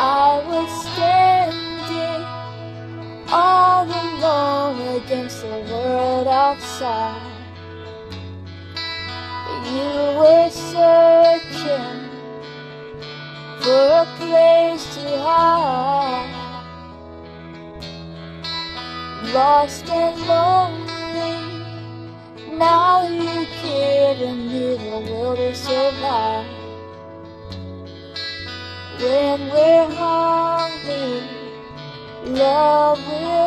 I was standing all alone against the world outside. A place to hide. Lost and lonely, now you kid and the world is so light. When we're hungry, love will.